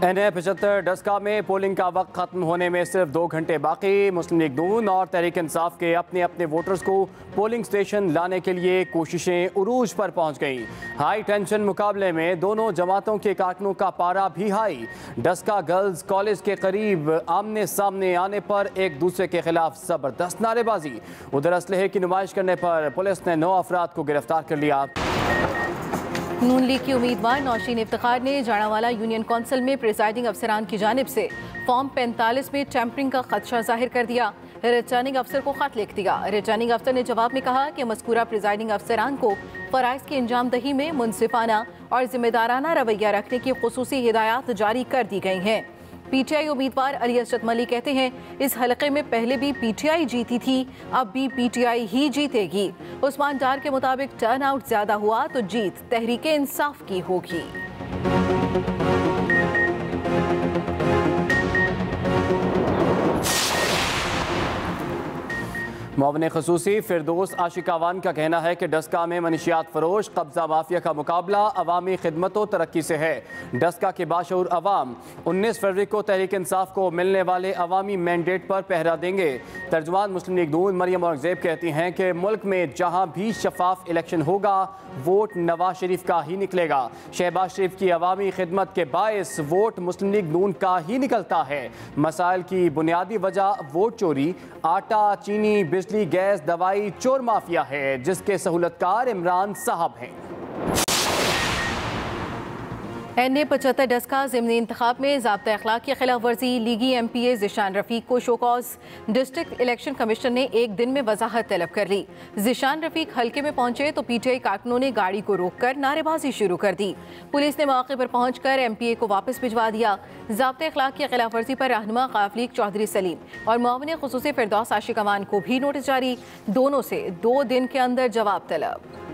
N A पचहत्तर डस्का में polling का वक्त खत्म होने में सिर्फ़ दो घंटे बाकी। मुस्लिम लीग नून और तहरीक इंसाफ के अपने अपने वोटर्स को पोलिंग स्टेशन लाने के लिए कोशिशें उरूज पर पहुँच गईं। हाई टेंशन मुकाबले में दोनों जमातों के कारकुनों का पारा भी हाई। डस्का गर्ल्स कॉलेज के करीब आमने सामने आने पर एक दूसरे के खिलाफ ज़बरदस्त नारेबाजी। उधर असलहे की नुमाइश करने पर पुलिस ने नौ अफराद को गिरफ़्तार कर लिया। नून लीग की उम्मीदवार नौशीन इफ्तार ने जानावाला यूनियन कौंसिल में प्रिजाइडिंग अफसरान की जानब से फॉर्म 45 में टैंपरिंग का खदशा ज़ाहिर कर दिया। रिटर्निंग अफसर को खत लिख दिया। रिटर्निंग अफसर ने जवाब में कहा कि मस्कूरा प्रिजाइडिंग अफसरान को फ़राइज की अंजाम दही में मुनसिफाना और जिम्मेदाराना रवैया रखने की खसूसी हिदायत जारी कर दी गई हैं। पीटीआई उम्मीदवार अली असद मली कहते हैं, इस हलके में पहले भी पीटीआई जीती थी, अब भी पीटीआई ही जीतेगी। उस्मान डार के मुताबिक टर्न आउट ज़्यादा हुआ तो जीत तहरीक इंसाफ की होगी। मोवन खसूसी, फिरदोस आशिकावान का कहना है कि डस्का में मनशियात फरोश, कब्जा माफिया का मुकाबला अवामी खिदमत तरक्की से है। डस्का के बाशूर अवाम उन्नीस फरवरी को तहरीक इंसाफ को मिलने वाले अवामी मैंडेट पर पहरा देंगे। तर्जमान मुस्लिम लीग नून मरियम औरंगज़ेब कहती हैं कि मुल्क में जहाँ भी शफाफ इलेक्शन होगा, वोट नवाज़ शरीफ का ही निकलेगा। शहबाज शरीफ की अवामी खिदमत के बायस वोट मुस्लिम लीग नून का ही निकलता है। मसाइल की बुनियादी वजह, वोट चोरी, आटा, चीनी, बिजली गैस दवाई चोर माफिया है जिसके सहूलतकार इमरान साहब हैं। एन ए पचहत्तर डस्का ज़मनी इंतखाब में जबता अखलाक की खिलाफ वर्जी लीगी M P A Zeeshan Rafiq को शोकॉज डिस्ट्रिक्ट इलेक्शन कमीशन ने एक दिन में वजाहत तलब कर ली। जिशान रफ़ीक हल्के में पहुँचे तो पी आई कारकुनों ने गाड़ी को रोक कर नारेबाजी शुरू कर दी। पुलिस ने मौके पर पहुँच कर एम पी ए को वापस भिजवा दिया। जबता अखलाक की खिलाफ वर्जी पर रहनुमा काफलीक चौधरी सलीम और मावन खसूस फिरदौस आशिक अमान को भी नोटिस जारी। दोनों से दो दिन के अंदर जवाब तलब।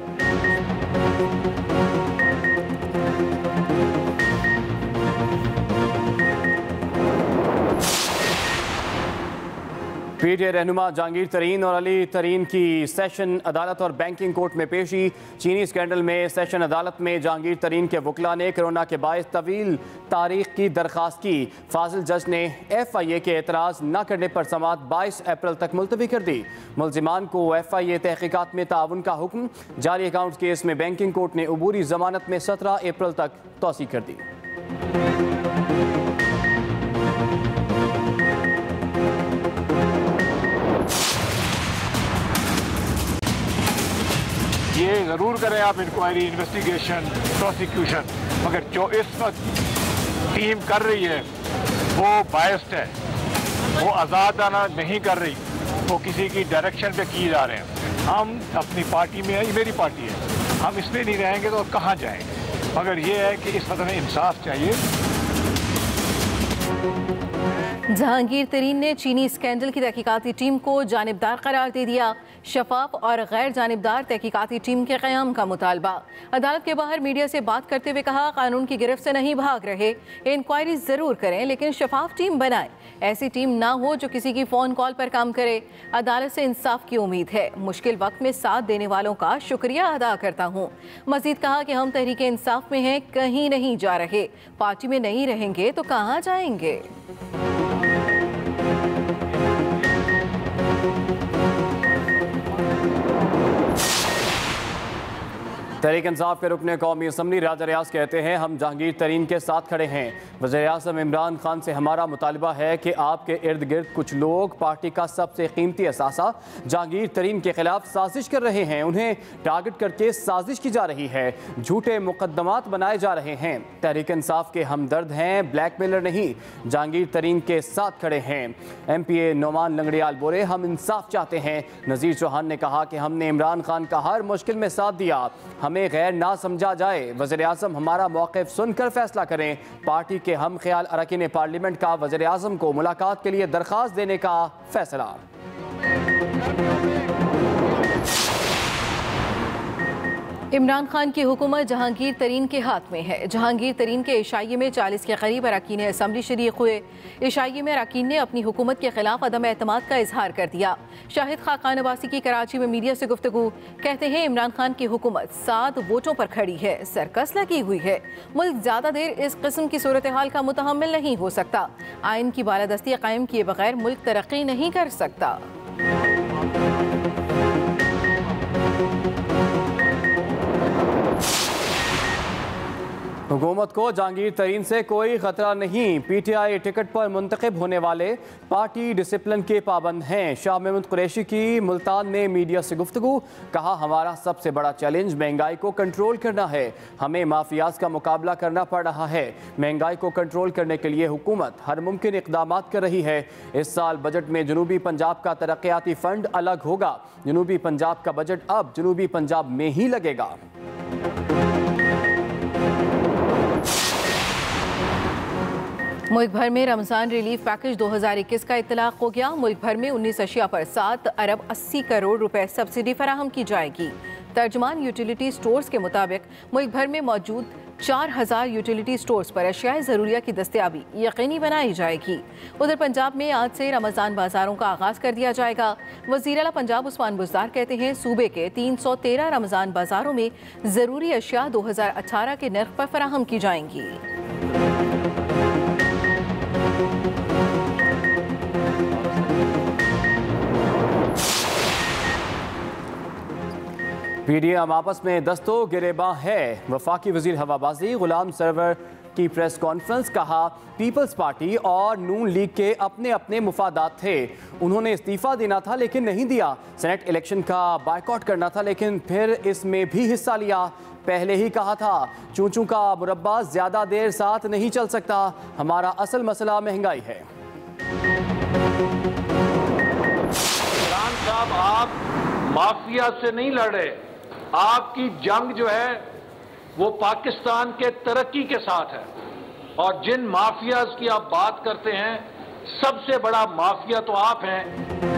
पीटीए रहनुमा जहांगीर तरीन और अली तरीन की सेशन अदालत और बैंकिंग कोर्ट में पेशी। चीनी स्कैंडल में सेशन अदालत में जहांगीर तरीन के वकला ने कोरोना के बायस तवील तारीख की दरख्वास्त की। फाजिल जज ने एफ़ आई ए के एतराज़ न करने पर समात बाईस अप्रैल तक मुलतवी कर दी। मुलजिमान को एफ़ आई ए तहकीकत में ताउन का हुक्म। जारी अकाउंट केस में बैंकिंग कोर्ट ने अबूरी जमानत में सत्रह अप्रैल तक तोसी कर दी। ज़रूर करें आप इंक्वायरी इन्वेस्टिगेशन प्रोसिक्यूशन मगर जो इस वक्त टीम कर रही है, वो बायस्ड है। वो आज़ादाना नहीं कर रही। वो किसी की डायरेक्शन पे किए जा रहे हैं। हम अपनी पार्टी में है मेरी पार्टी है। हम इसमें नहीं रहेंगे तो कहाँ जाएँगे? मगर ये है कि इस वक्त हमें इंसाफ चाहिए। जहांगीर तरीन ने चीनी स्कैंडल की तहकीकती टीम को जानबदार करार दे दिया। शफाफ और गैर जानबदार तहकीकती टीम के क्याम का मुतालबा। अदालत के बाहर मीडिया से बात करते हुए कहा, कानून की गिरफ्त से नहीं भाग रहे। इंक्वायरी ज़रूर करें, लेकिन शफाफ टीम बनाएँ। ऐसी टीम ना हो जो किसी की फ़ोन कॉल पर काम करे। अदालत से इंसाफ की उम्मीद है। मुश्किल वक्त में साथ देने वालों का शुक्रिया अदा करता हूँ। मजीद कहा कि हम तहरीक इंसाफ में हैं, कहीं नहीं जा रहे। पार्टी में नहीं रहेंगे तो कहाँ जाएँगे? Thank you. तहरीक इंसाफ के रुकने कौमी असम्बली राजा रियाज कहते हैं, हम जहांगीर तरीन के साथ खड़े हैं। वजी अजम इमरान खान से हमारा मुतालबा है कि आपके इर्द गिर्द कुछ लोग पार्टी का सबसे कीमती असासा जहांगीर तरीन के खिलाफ साजिश कर रहे हैं। उन्हें टारगेट करके साजिश की जा रही है। झूठे मुकदमात बनाए जा रहे हैं। तहरीक इंसाफ के हमदर्द हैं ब्लैक मेलर नहीं। जहांगीर तरीन के साथ खड़े हैं। M P A Noman Langrial बोले हम इंसाफ चाहते हैं। नज़ीर चौहान ने कहा कि हमने इमरान खान का हर मुश्किल में साथ दिया। हमें गैर ना समझा जाए वजर अजम हमारा मौक़ सुनकर फैसला करें। पार्टी के हम ख्याल अरकान पार्लियामेंट का वजर अजम को मुलाकात के लिए दरख्वास्त देने का फैसला। इमरान खान की हुकूमत जहांगीर तरीन के हाथ में है। जहांगीर तरीन के ईशाई में चालीस के करीब अरकान असम्बली शरीक हुए। ईशाई में अरकान ने अपनी हुकूमत के खिलाफ अदम अतमाद का इजहार कर दिया। शाहिद खाकान अबासी की कराची में मीडिया से गुफ्तु कहते हैं, इमरान खान की हुकूमत सात वोटों पर खड़ी है। सरकस लगी हुई है। मुल्क ज़्यादा देर इस किस्म की सूरत हाल का मुतहमल नहीं हो सकता। आइन की बालादस्ती कायम किए बगैर मुल्क तरक्की नहीं कर सकता। हुकूमत को जहांगीर तरीन से कोई खतरा नहीं। पीटीआई टिकट पर मुंतखब होने वाले पार्टी डिसिप्लिन के पाबंद हैं। शाह महमूद कुरैशी की मुल्तान में मीडिया से गुफ्तु कहा, हमारा सबसे बड़ा चैलेंज महँगाई को कंट्रोल करना है। हमें माफियाज का मुकाबला करना पड़ रहा है। महँगाई को कंट्रोल करने के लिए हुकूमत हर मुमकिन इकदाम कर रही है। इस साल बजट में जनूबी पंजाब का तरक्याती फंड अलग होगा। जनूबी पंजाब का बजट अब जनूबी पंजाब में ही लगेगा। मुल्क भर में रमज़ान रिलीफ पैकेज 2021 का इतलाक हो गया। मुल्क भर में 19 अशिया पर 7 अरब 80 करोड़ रुपए सब्सिडी फराहम की जाएगी। तर्जमान यूटिलिटी स्टोर्स के मुताबिक, मुल्क भर में मौजूद चार हज़ार यूटिलिटी स्टोर्स पर अशियाई ज़रूरिया की दस्तियाबी यकीनी बनाई जाएगी। उधर पंजाब में आज से रमज़ान बाजारों का आगाज़ कर दिया जाएगा। वज़ीर अला पंजाब उस्मान बुजदार कहते हैं, सूबे के 313 रमज़ान बाजारों में ज़रूरी अशिया 2018 के नर्ख पर फराहम की जाएँगी। पीडीएम आपस में दस्तों गिरेबा है। वफाकी वज़ीर हवाबाजी गुलाम सरवर की प्रेस कॉन्फ्रेंस, कहा पीपल्स पार्टी और नून लीग के अपने अपने मुफादात थे। उन्होंने इस्तीफा देना था लेकिन नहीं दिया। सेनेट इलेक्शन का बाइकआउट करना था लेकिन फिर इसमें भी हिस्सा लिया। पहले ही कहा था, चूचू का मुरब्बा ज़्यादा देर साथ नहीं चल सकता। हमारा असल मसला महँगाई है। माफिया से नहीं लड़े आपकी जंग जो है, वो पाकिस्तान के तरक्की के साथ है। और जिन माफियाज की आप बात करते हैं, सबसे बड़ा माफिया तो आप हैं।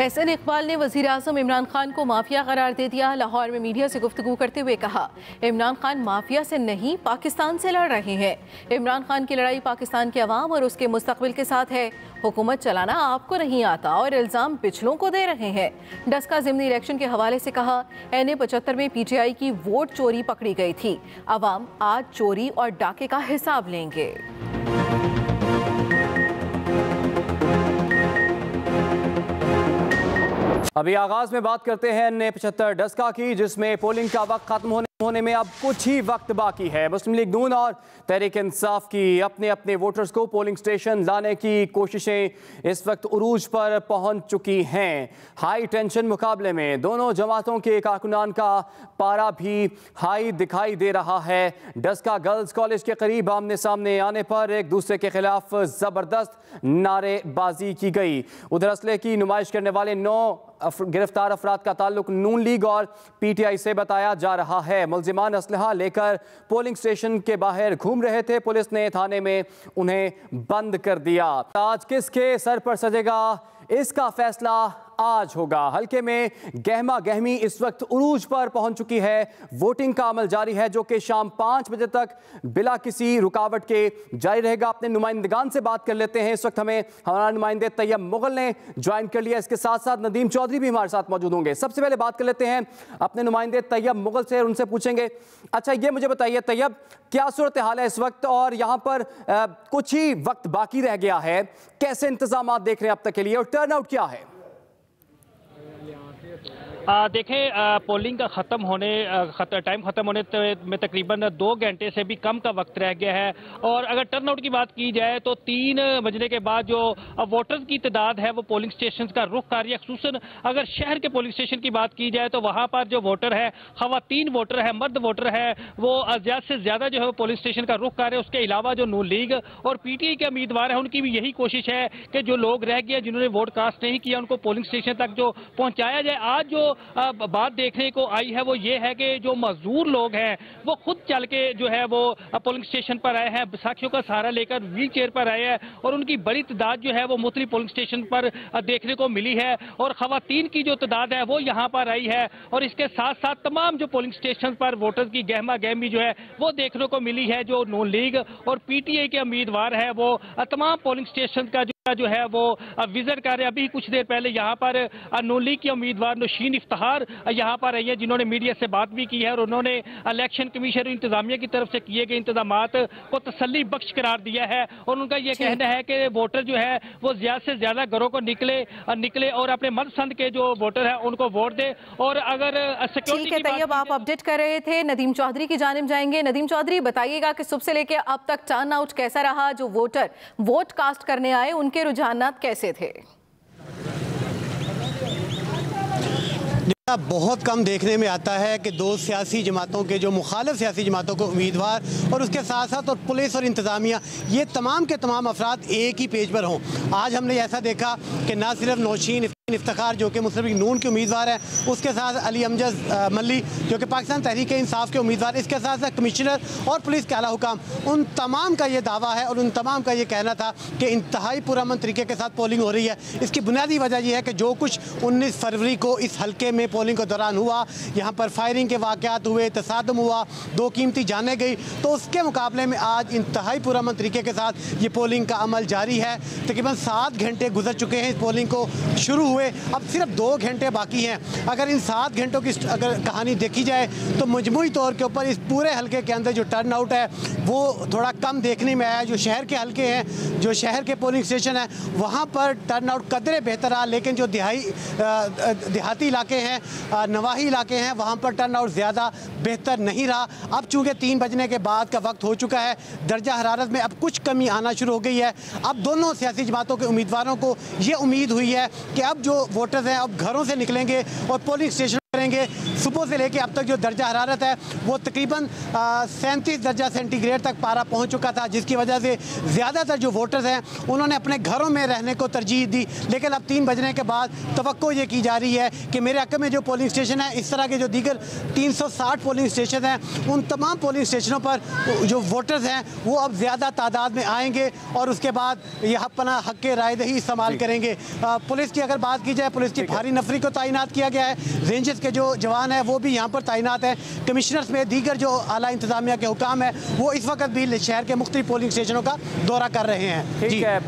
एहसन इकबाल ने वज़ीर अजम इमरान खान को माफिया करार दे दिया, लाहौर में मीडिया से गुफ्तु करते हुए कहा, इमरान खान माफिया से नहीं, पाकिस्तान से लड़ रहे हैं। इमरान खान की लड़ाई पाकिस्तान के अवाम और उसके मुस्तबिल के साथ है। हुकूमत चलाना आपको नहीं आता और इल्ज़ाम पिछलों को दे रहे हैं। डस्का जिमनी इलेक्शन के हवाले से कहा, एन ए पचहत्तर में पी टी आई की वोट चोरी पकड़ी गई थी। अवाम आज चोरी और डाके का हिसाब लेंगे। अभी आगाज़ में बात करते हैं एन पचहत्तर डस्का की, जिसमें पोलिंग का वक्त खत्म होने होने में अब कुछ ही वक्त बाकी है। मुस्लिम लीग नून और तहरीक इंसाफ की अपने अपने वोटर्स को पोलिंग स्टेशन लाने की कोशिशें इस वक्त उरूज पर पहुँच चुकी हैं। हाई टेंशन मुकाबले में दोनों जमातों के कारकुनान का पारा भी हाई दिखाई दे रहा है। डस्का गर्ल्स कॉलेज के करीब आमने सामने आने पर एक दूसरे के खिलाफ ज़बरदस्त नारेबाजी की गई। उधर असले की नुमाइश करने वाले नौ गिरफ़्तार अफराद का ताल्लुक नून लीग और पीटीआई से बताया जा रहा है। मुलजिमान असलहा लेकर पोलिंग स्टेशन के बाहर घूम रहे थे। पुलिस ने थाने में उन्हें बंद कर दिया। आज किसके सर पर सजेगा, इसका फैसला आज होगा। हल्के में गहमा गहमी इस वक्त उरूज पर पहुँच चुकी है। वोटिंग का अमल जारी है, जो कि शाम पाँच बजे तक बिला किसी रुकावट के जारी रहेगा। अपने नुमाइंदगान से बात कर लेते हैं। इस वक्त हमें हमारा नुमाइंदे तैयब मुगल ने ज्वाइन कर लिया। इसके साथ साथ नदीम चौधरी भी हमारे साथ मौजूद होंगे। सबसे पहले बात कर लेते हैं। अपने नुमाइंदे तैयब मुगल से उनसे पूछेंगे। अच्छा ये मुझे बताइए तैयब, क्या सूरत हाल है इस वक्त? और यहाँ पर कुछ ही वक्त बाकी रह गया है। कैसे इंतज़ाम देख रहे हैं अब तक के लिए? और टर्नआउट क्या है? देखें पोलिंग का ख़त्म होने खत, टाइम ख़त्म होने में तकरीबन दो घंटे से भी कम का वक्त रह गया है। और अगर टर्नआउट की बात की जाए तो तीन बजने के बाद जो वोटर्स की तादाद है वो पोलिंग स्टेशन का रुख कर रही है खसूस अगर शहर के पोलिंग स्टेशन की बात की जाए तो वहाँ पर जो वोटर है खातन वोटर है मर्द वोटर है वो ज़्यादा से ज़्यादा जो है वो पोलिंग स्टेशन का रुख कर रहे हैं उसके अलावा जो नू लीग और पी टी पीटीआई के उम्मीदवार हैं उनकी भी यही कोशिश है कि जो लोग रह गए जिन्होंने वोट कास्ट नहीं किया उनको पोलिंग स्टेशन तक जो पहुँचाया जाए। आज जो बात देखने को आई है वो ये है कि जो मजदूर लोग हैं, वो खुद चल के जो है वो पोलिंग स्टेशन पर आए हैं बैसाखियों का सहारा लेकर व्हील चेयर पर आए हैं और उनकी बड़ी तादाद जो है वो मुख्तलि पोलिंग स्टेशन पर देखने को मिली है और खातन की जो तादाद है वो यहाँ पर आई है और इसके साथ साथ तमाम जो पोलिंग स्टेशन पर वोटर्स की गहमा गहमी जो है वो देखने को मिली है, जो नून लीग और पीटीआई के उम्मीदवार है वो तमाम पोलिंग स्टेशन का जो जो है वो विज़िट कर रहे हैं। अभी कुछ देर पहले यहाँ पर नूली के उम्मीदवार नशीन इफ्तार यहाँ पर आई है जिन्होंने मीडिया से बात भी की है और उन्होंने इलेक्शन कमीशन इंतजामिया की तरफ़ से किए गए इंतज़ाम को तसली बख्श करार दिया है। और उनका ये कहना है कि वोटर जो है वो ज़्यादा से ज़्यादा घरों को निकले निकले और अपने मनपसंद के जो वोटर है उनको वोट दे। और अगर सिक्योरिटी तैयब आप अपडेट कर रहे थे नदीम चौधरी की जानब जाएँगे। नदीम चौधरी बताइएगा कि सुबह से लेकर अब तक टर्न आउट कैसा रहा? जो वोटर वोट कास्ट करने आए उनके के रुझान कैसे थे? बहुत कम देखने में आता है कि दो सियासी जमातों के जो मुखालफ सियासी जमातों के उम्मीदवार और उसके साथ साथ और पुलिस और इंतज़ामिया, ये तमाम के तमाम अफराद एक ही पेज पर हों। आज हमने ऐसा देखा कि ना सिर्फ़ नौशीन इफ्तार जो कि मुस्लिम नून के उम्मीदवार हैं, उसके साथ अली अमजद मल्ली जो कि पाकिस्तान तहरीक इंसाफ के उम्मीदवार, इसके साथ साथ कमिश्नर और पुलिस के अला हुकाम, उन तमाम का ये दावा है और उन तमाम का ये कहना था कि इंतहाई पुरमन तरीके के साथ पोलिंग हो रही है। इसकी बुनियादी वजह यह है कि जो कुछ उन्नीस फरवरी को इस हल्के में पोलिंग के दौरान हुआ। यहाँ पर फायरिंग के वाक़ात हुए, तसादम हुआ, दो कीमती जाने गई। तो उसके मुकाबले में आज इंतहाई पुरमन तरीके के साथ ये पोलिंग का अमल जारी है। तकरीबन सात घंटे गुजर चुके हैं इस पोलिंग को शुरू हुए। अब सिर्फ़ दो घंटे बाकी हैं। अगर इन सात घंटों की अगर कहानी देखी जाए तो मजमू तौर के ऊपर इस पूरे हल्के के अंदर जो टर्न आउट है, वो थोड़ा कम देखने में आया। जो शहर के हल्के हैं, जो शहर के पोलिंग स्टेशन है, वहाँ पर टर्न आउट कदरे बेहतर रहा। लेकिन जो दिहाई देहाती इलाके हैं नवाही इलाके हैं, वहाँ पर टर्न आउट ज़्यादा बेहतर नहीं रहा। अब चूँकि तीन बजने के बाद का वक्त हो चुका है, दर्जा हरारत में अब कुछ कमी आना शुरू हो गई है। अब दोनों सियासी जमातों के उम्मीदवारों को ये उम्मीद हुई है कि अब जो वोटर्स हैं, अब घरों से निकलेंगे और पोलिंग स्टेशन करेंगे। सुबह से लेकर अब तक जो दर्जा हरारत है वो तकरीबन सैंतीस दर्जा सेंटीग्रेड तक पारा पहुँच चुका था जिसकी वजह से ज़्यादातर जो वोटर्स हैं उन्होंने अपने घरों में रहने को तरजीह दी। लेकिन अब तीन बजने के बाद तो ये की जा रही है कि मेरे हक में जो पोलिंग स्टेशन है इस तरह के जो दीगर 360 पोलिंग स्टेशन हैं उन तमाम पोलिंग स्टेशनों पर जो वोटर्स हैं वो अब ज़्यादा तादाद में आएँगे और उसके बाद ये अपना हक रायदही इस्तेमाल करेंगे। पुलिस की अगर बात की जाए पुलिस की भारी नफरी को तैनात किया गया है रेंजेस के जो जवान हैं वो भी यहाँ पर तैनात हैं। कमिश्नर में दीगर जो आला इंतजामिया के हुकाम है वो इस वक्त भी शहर के मुख्तु पोलिंग स्टेशनों का दौरा कर रहे हैं। ठीक है।